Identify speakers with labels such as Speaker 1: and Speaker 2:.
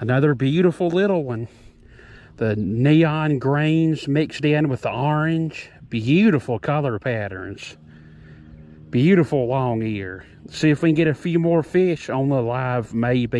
Speaker 1: Another beautiful little one. The neon greens mixed in with the orange. Beautiful color patterns. Beautiful longear. See if we can get a few more fish on the live maybe.